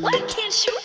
Why can't you